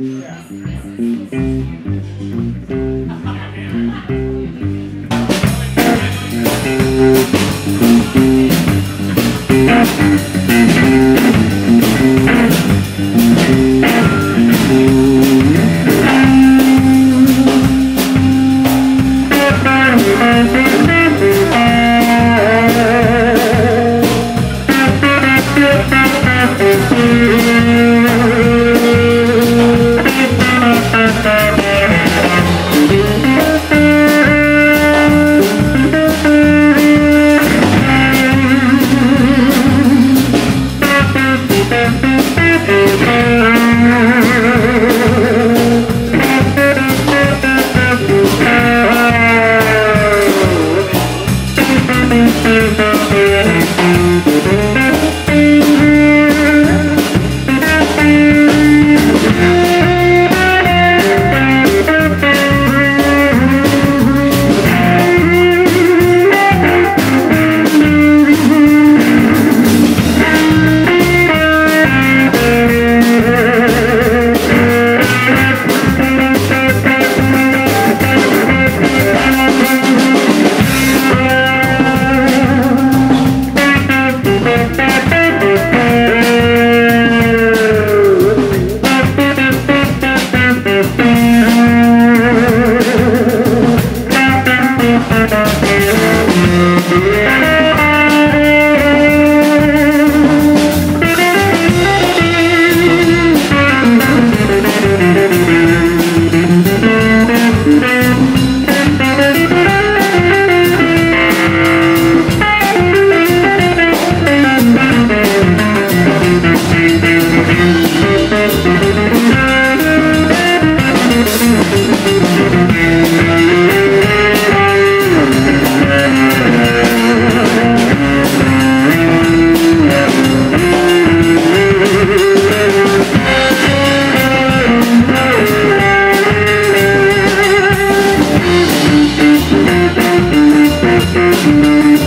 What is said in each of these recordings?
Yeah.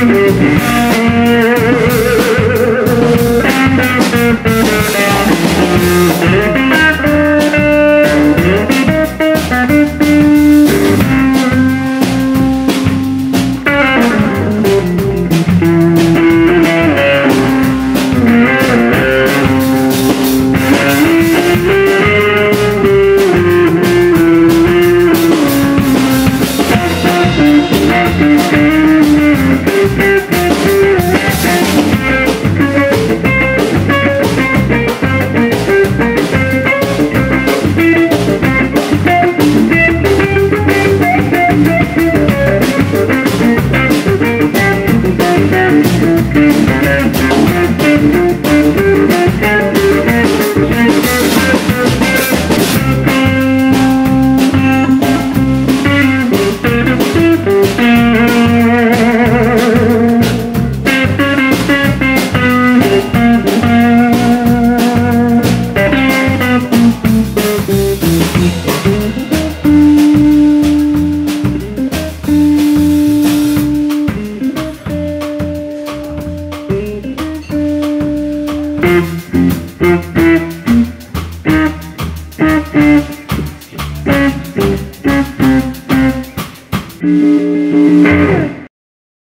Mm-hmm. Música